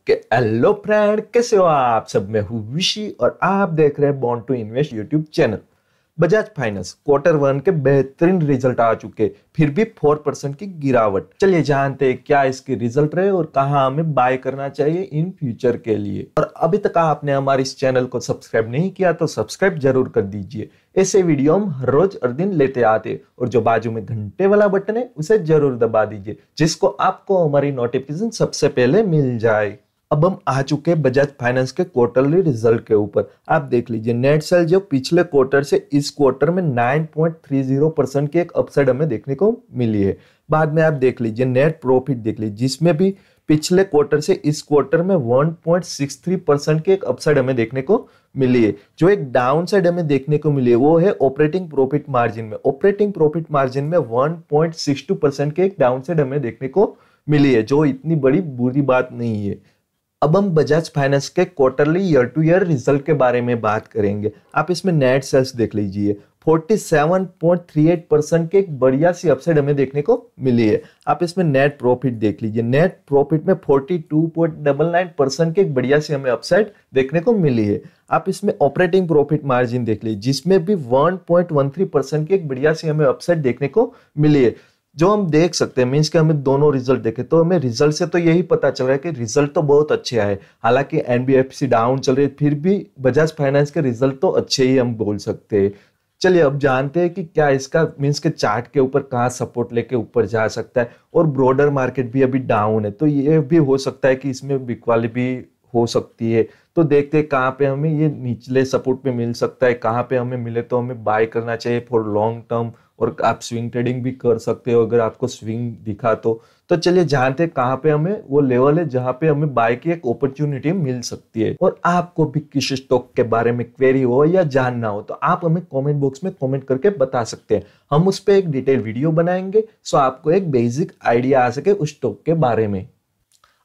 Okay, hello friend, कैसे हो आप? सब मैं हूँ विशी और आप देख रहे हैं bond to invest YouTube channel Bajaj Finance quarter one के बेहतरीन रिज़ल्ट आ चुके, फिर भी फोर परसेंट की गिरावट। चलिए जानते हैं क्या इसके रिज़ल्ट रहे और कहा हमें बाय करना चाहिए इन फ्यूचर के लिए। और अभी तक आपने हमारे इस चैनल को सब्सक्राइब नहीं किया तो सब्सक्राइब ज़रूर कर दीजिए। ऐसे वीडियो हम हर रोज हर दिन लेते आते और जो बाजू में घंटे वाला बटन है, उसे ज़रूर दबा दीजिए, जिसको आपको हमारी नोटिफिकेशन सबसे पहले मिल जाए। अब हम आ चुके हैं बजाज फाइनेंस के क्वार्टरली रिज़ल्ट के ऊपर। आप देख लीजिए नेट सेल जो पिछले क्वार्टर से इस क्वार्टर में 9.30 परसेंट की एक अपसाइड हमें देखने को मिली है। बाद में आप देख लीजिए नेट प्रॉफिट देख लीजिए, जिसमें भी पिछले क्वार्टर से इस क्वार्टर में 1.63 परसेंट की एक अपसाइड हमें देखने को मिली है। जो एक डाउन साइड हमें देखने को मिली है, वो है ऑपरेटिंग प्रॉफिट मार्जिन में। ऑपरेटिंग प्रॉफिट मार्जिन में 1.62 परसेंट की एक डाउन साइड हमें देखने को मिली है, जो इतनी बड़ी बुरी बात नहीं है। अब हम बजाज फाइनेंस के quarterly year to year result के बारे में बात करेंगे। आप इसमें नेट सेल्स देख लीजिए। 47.38 परसेंट की एक बढ़िया सी अपसाइड हमें देखने को मिली है। आप इसमें नेट प्रॉफिट देख लीजिए। नेट प्रॉफिट में 42.99 परसेंट की एक बढ़िया सी हमें अपसाइड देखने को मिली है। आप इसमें ऑपरेटिंग प्रॉफिट मार्जिन देख लीजिए, जिसमें भी 1.13 परसेंट की एक बढ़िया सी हमें अपसाइड देखने को मिली है। जो हम देख सकते हैं मीन्स कि हमें दोनों रिज़ल्ट देखे तो हमें रिज़ल्ट से तो यही पता चल रहा है कि रिज़ल्ट तो बहुत अच्छे आए। हालाँकि एनबीएफसी डाउन चल रही है, फिर भी बजाज फाइनेंस के रिज़ल्ट तो अच्छे ही हम बोल सकते हैं। चलिए, अब जानते हैं कि क्या इसका मीन्स के चार्ट के ऊपर कहाँ सपोर्ट लेके ऊपर जा सकता है, और ब्रॉडर मार्केट भी अभी डाउन है तो ये भी हो सकता है कि इसमें बिकवाली भी हो सकती है। तो देखते हैं कहाँ पे हमें ये निचले सपोर्ट पे मिल सकता है, कहाँ पे हमें मिले तो हमें बाय करना चाहिए फॉर लॉन्ग टर्म और आप स्विंग ट्रेडिंग भी कर सकते हो, अगर आपको स्विंग दिखा तो। तो चलिए जानते हैं कहाँ पे हमें वो लेवल है जहाँ पे हमें बाय की एक अपॉर्चुनिटी मिल सकती है। और आपको भी किसी स्टॉक के बारे में क्वेरी हो या जानना हो तो आप हमें कमेंट बॉक्स में कमेंट करके बता सकते हैं। हम उस पर एक डिटेल वीडियो बनाएँगे सो आपको एक बेसिक आइडिया आ सके उस स्टॉक के बारे में।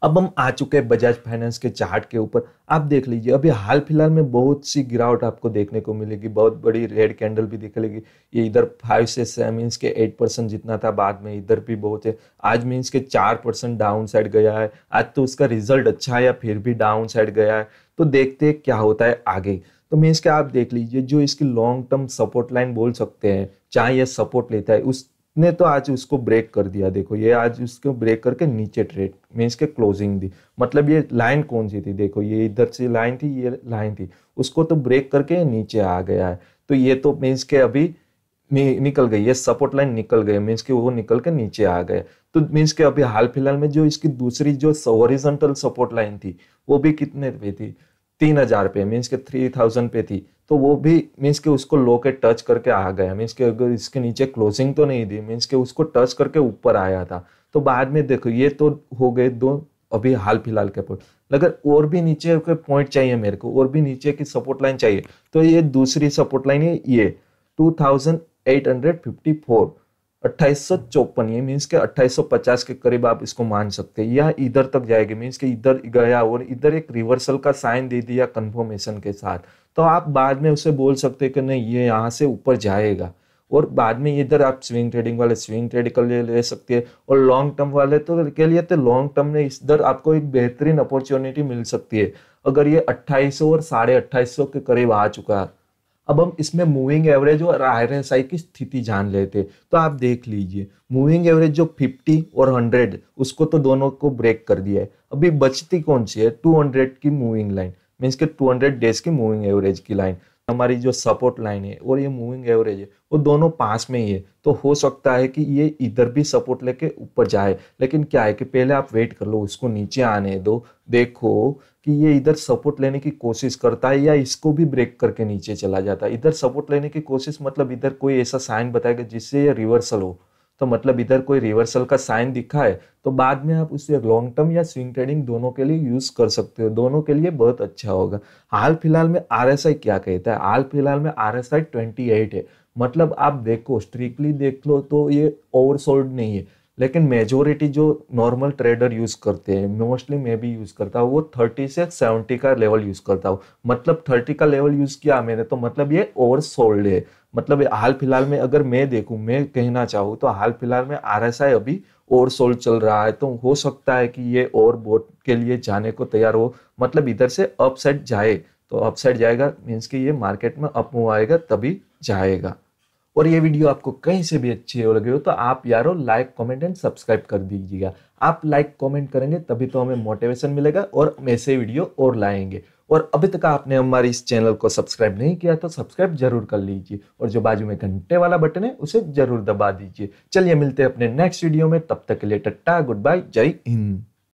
अब हम आ चुके हैं बजाज फाइनेंस के चार्ट के ऊपर। आप देख लीजिए, अभी हाल फ़िलहाल में बहुत सी गिरावट आपको देखने को मिलेगी, बहुत बड़ी रेड कैंडल भी दिख लेगी। ये इधर फाइव से सेवन मीन्स के एट परसेंट जितना था बाद में इधर भी बहुत है। आज मीन्स के चार परसेंट डाउन साइड गया है। आज तो उसका रिज़ल्ट अच्छा है या फिर भी डाउन साइड गया है तो देखते क्या होता है आगे। तो मीन्स के आप देख लीजिए, जो इसकी लॉन्ग टर्म सपोर्ट लाइन बोल सकते हैं, चाहे ये सपोर्ट लेता है, उस ने तो आज उसको ब्रेक कर दिया, देखो, ये आज उसको ब्रेक करके नीचे ट्रेड मीन्स के क्लोजिंग दी। मतलब ये लाइन कौन सी थी? देखो, ये इधर से लाइन थी, ये लाइन थी। उसको तो ब्रेक करके नीचे आ गया है। तो ये तो मीन्स के अभी निकल गई, ये सपोर्ट लाइन निकल गई मीन्स के वो निकल के नीचे आ गए। तो मीन्स के अभी हाल फ़िलहाल में जो इसकी दूसरी जो ओरिजेंटल सपोर्ट लाइन थी, वो भी कितने पे थी? तीन हज़ार पे मीन्स के थ्री थाउज़ेंड पे थी। तो वो भी मीन्स के उसको लो के टच करके आ गया। मीन्स के अगर इसके नीचे क्लोजिंग तो नहीं थी मीन्स के उसको टच करके ऊपर आया था। तो बाद में देखो, ये तो हो गए दो, अभी हाल फ़िलहाल के पॉइंट अगर और भी नीचे के पॉइंट चाहिए मेरे को, और भी नीचे की सपोर्ट लाइन चाहिए। तो ये दूसरी सपोर्ट लाइन है ये two thousand eight hundred fifty four अट्ठाईस ये मीन्स के अट्ठाईस सौ पचास के करीब आप इसको मान सकते हैं। या इधर तक जाएगी मीन्स के इधर गया और इधर एक रिवर्सल का साइन दे दिया कंफर्मेशन के साथ। तो आप बाद में उसे बोल सकते हैं कि नहीं, ये यहाँ से ऊपर जाएगा। और बाद में इधर आप स्विंग ट्रेडिंग वाले स्विंग ट्रेड कर लिए ले सकते हैं। और लॉन्ग टर्म वाले तो के लिए तो लॉन्ग टर्म में इधर आपको एक बेहतरीन अपॉर्चुनिटी मिल सकती है। अगर ये अट्ठाईस और साढ़े के करीब आ चुका है अब हम इसमें मूविंग एवरेज और आर एस आई की स्थिति जान लेते तो आप देख लीजिए मूविंग एवरेज जो 50 और 100 उसको तो दोनों को ब्रेक कर दिया है। अभी बचती कौन सी है? 200 की मूविंग लाइन मीन्स के 200 डेज़ की मूविंग एवरेज की लाइन हमारी जो सपोर्ट लाइन है और ये मूविंग एवरेज है, वो दोनों पास में ही है। तो हो सकता है कि ये इधर भी सपोर्ट लेके ऊपर जाए, लेकिन क्या है कि पहले आप वेट कर लो उसको नीचे आने दो, देखो कि ये इधर सपोर्ट लेने की कोशिश करता है या इसको भी ब्रेक करके नीचे चला जाता है। इधर सपोर्ट लेने की कोशिश मतलब इधर कोई ऐसा साइन बताएगा जिससे ये रिवर्सल हो। तो मतलब इधर कोई रिवर्सल का साइन दिखा है तो बाद में आप उसे लॉन्ग टर्म या स्विंग ट्रेडिंग दोनों के लिए यूज़ कर सकते हो। दोनों के लिए बहुत अच्छा होगा। हाल फ़िलहाल में आरएसआई क्या कहता है? हाल फ़िलहाल में आर एस है। मतलब आप देखो स्ट्रिक्टली देख लो तो ये ओवरसोल्ड नहीं है। लेकिन मेजोरिटी जो नॉर्मल ट्रेडर यूज़ करते हैं मोस्टली मैं भी यूज़ करता हूँ, वो थर्टी से सेवेंटी का लेवल यूज़ करता हूँ। मतलब थर्टी का लेवल यूज़ किया मैंने तो मतलब ये ओवर सोल्ड है। मतलब हाल फ़िलहाल में अगर मैं देखूँ, मैं कहना चाहूँ तो हाल फ़िलहाल में आरएसआई अभी ओवर सोल्ड चल रहा है। तो हो सकता है कि ये और बोट के लिए जाने को तैयार हो। मतलब इधर से अप साइड जाए तो अप साइड जाएगा मीन्स कि ये मार्केट में अप मूव आएगा, तभी जाएगा। और ये वीडियो आपको कहीं से भी अच्छी हो लगे हो तो आप यारो लाइक कमेंट एंड सब्सक्राइब कर दीजिएगा। आप लाइक कमेंट करेंगे, तभी तो हमें मोटिवेशन मिलेगा और हम ऐसे वीडियो और लाएँगे। और अभी तक आपने हमारे इस चैनल को सब्सक्राइब नहीं किया तो सब्सक्राइब ज़रूर कर लीजिए और जो बाजू में घंटे वाला बटन है, उसे ज़रूर दबा दीजिए। चलिए मिलते हैं अपने नेक्स्ट वीडियो में, तब तक के लिए टट्टा गुड बाय जय हिंद।